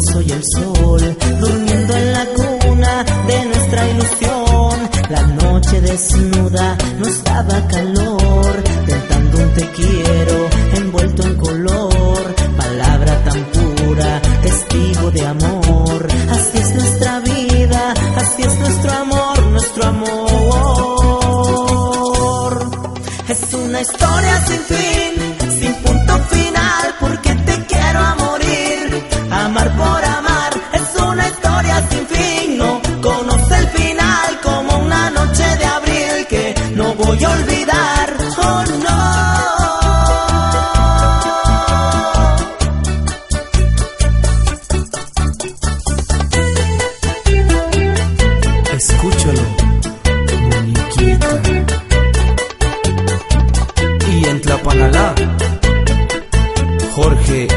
soy el sol. Jorge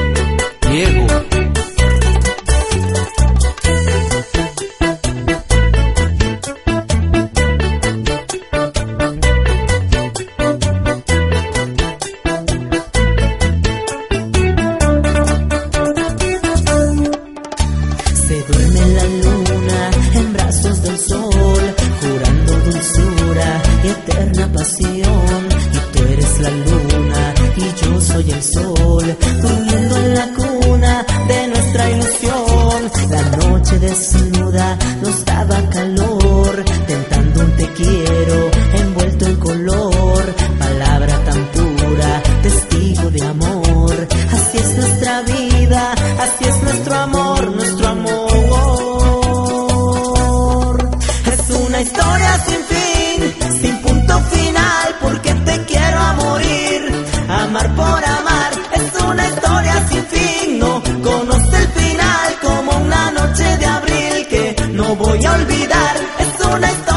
Diego. Se duerme la luna en brazos del sol, jurando dulzura y eterna pasión, y tú eres la luz soy el sol. Tú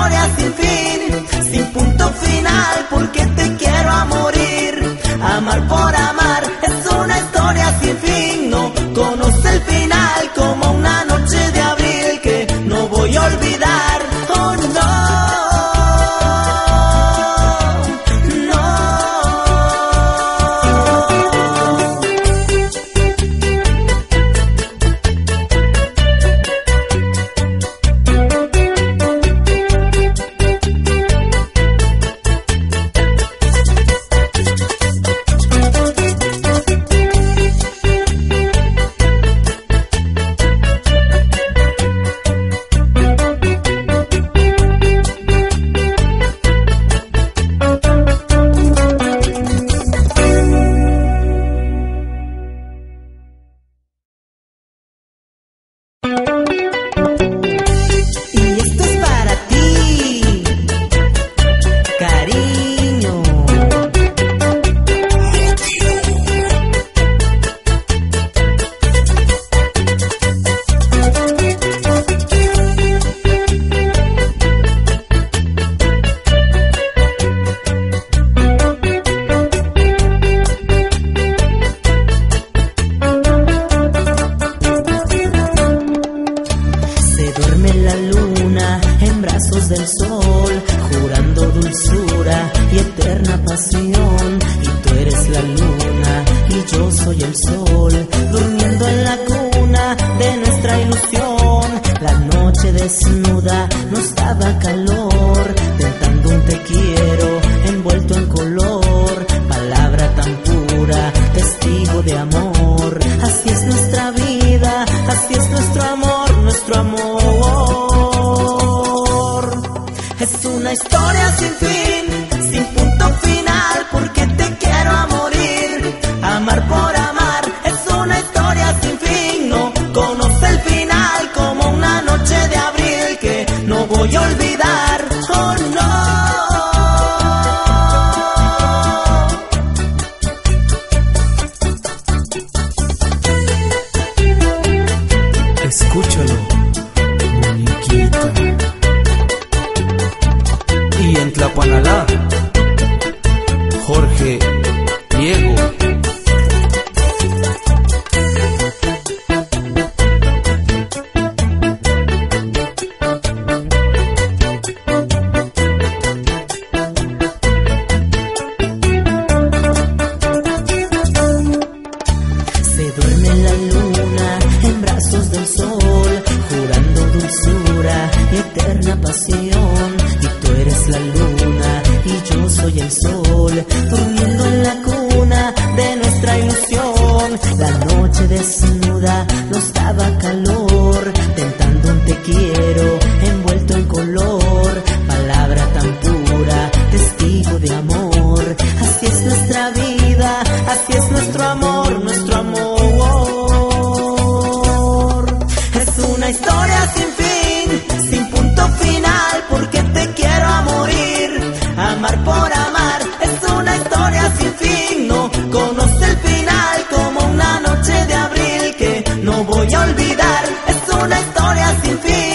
historia sin fin, sin punto final, porque te quiero a morir, amar por amar. ocaso y el sol, durmiendo en la cuna de nuestra ilusión. La noche desnuda nos daba calor, tentando un te quiero envuelto en color, palabra tan pura, testigo de amor. la luna y yo soy el sol, durmiendo en la cuna de nuestra ilusión. La noche desnuda sin fin.